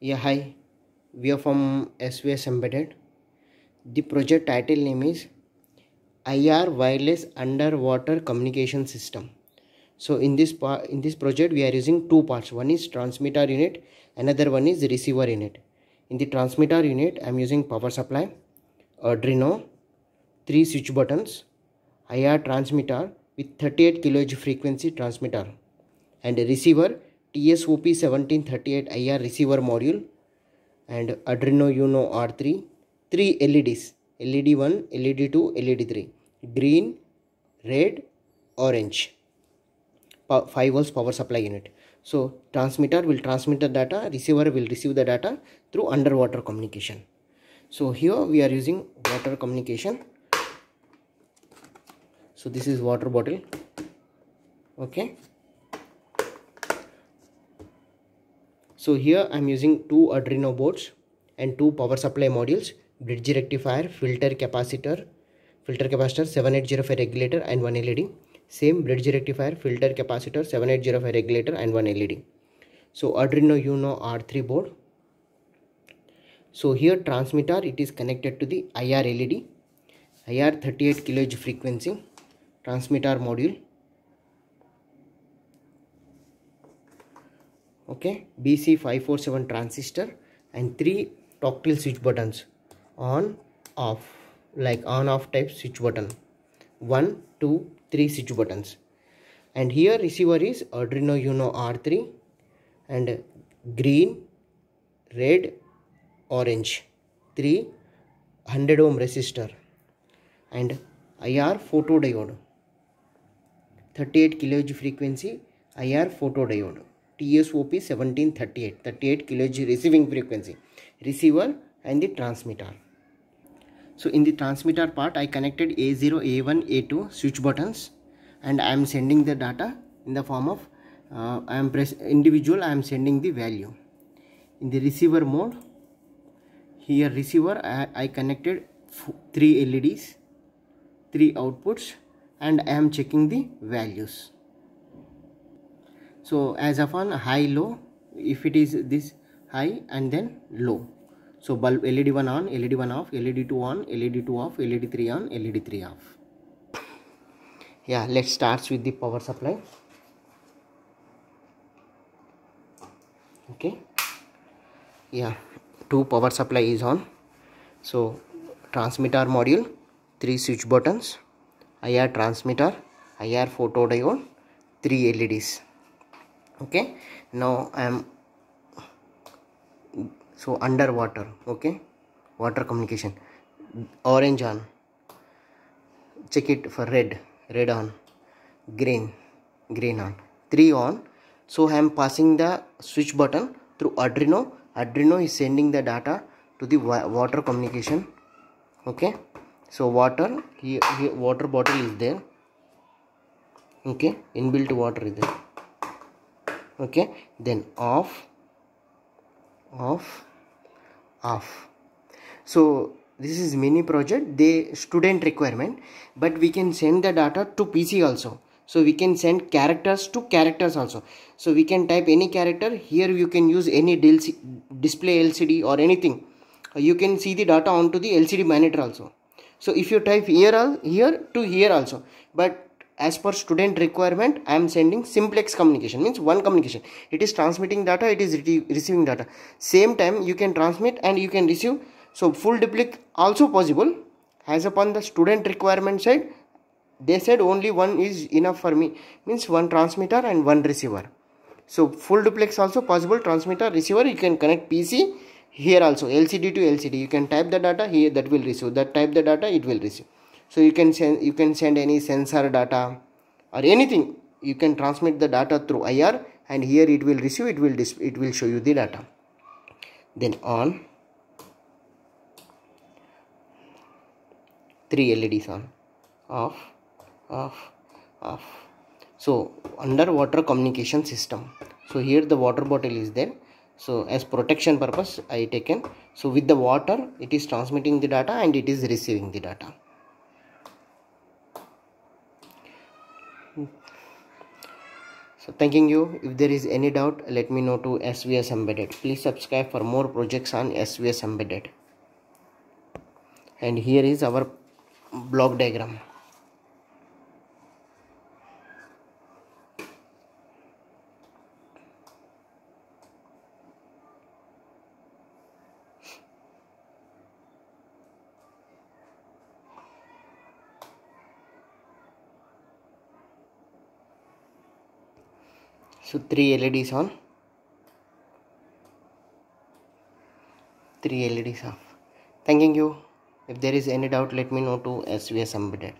Yeah, hi. We are from SVS Embedded. The project title name is IR Wireless Underwater Communication System. So in this in this project, we are using two parts. One is transmitter unit, another one is receiver unit. In the transmitter unit, I am using power supply, Arduino, three switch buttons, IR transmitter with 38 kHz frequency transmitter, and a receiver TSOP 1738 IR receiver module and Arduino Uno R3 three LEDs LED 1 LED 2 LED 3 green red orange 5 volts power supply unit. So transmitter will transmit the data receiver will receive the data through underwater communication. So here we are using water communication. So this is water bottle. Okay so here i'm using two arduino boards and two power supply modules bridge rectifier filter capacitor filter capacitor 7805 regulator and one led same bridge rectifier filter capacitor 7805 regulator and one led so arduino uno r3 board. So here transmitter it is connected to the ir led ir 38 kHz frequency transmitter module okay bc547 transistor and three toggle switch buttons. On off like on off type switch button. One two three switch buttons. And here receiver is arduino uno r3 and green red orange. Three 100 ohm resistor. And ir photodiode. 38 kHz frequency ir photodiode TSOP 1738 38 kHz receiving frequency receiver and the transmitter. So in the transmitter part I connected A0 A1 A2 switch buttons and I am sending the data in the form of uh, I am press individual I am sending the value. In the receiver mode here receiver I, I connected three LEDs three outputs and I am checking the values so as of on high low if it is this high and then low. So bulb led 1 on led 1 off led 2 on led 2 off led 3 on led 3 off. Yeah let's start with the power supply. Okay. Yeah two power supply is on. So transmitter module three switch buttons IR transmitter IR photodiode three LEDs okay? Now i am so underwater okay? Water communication. Orange on. Check it for red. Red on. Green. Green on. Three on. So i am passing the switch button through arduino arduino is sending the data to the water communication. Okay? So water here, here water bottle is there. Okay? Inbuilt water is there okay? Then off. Off. Off. So this is mini project. They student requirement. But we can send the data to pc also. So we can send characters to characters also. So we can type any character. Here you can use any display lcd or anything. Uh, you can see the data onto the lcd monitor also. So if you type here here to here also. But as per student requirement i am sending simplex communication means one communication. It is transmitting data it is receiving data. Same time you can transmit and you can receive. So full duplex also possible. As upon the student requirement side they said only one is enough for me means one transmitter and one receiver. So full duplex also possible transmitter receiver you can connect pc here also lcd to lcd you can type the data here that will receive. That type the data it will receive so you can send you can send any sensor data or anything. You can transmit the data through IR and here it will receive it will it will show you the data. Then on. Three LEDs on. Off off off. So underwater communication system. So here the water bottle is there. So as protection purpose I taken. So with the water it is transmitting the data and it is receiving the data thanking you. If there is any doubt let me know to svs embedded. Please subscribe for more projects on svs embedded. And here is our block diagram so three LEDs on three LEDs off thanking you. If there is any doubt let me know to SVS embedded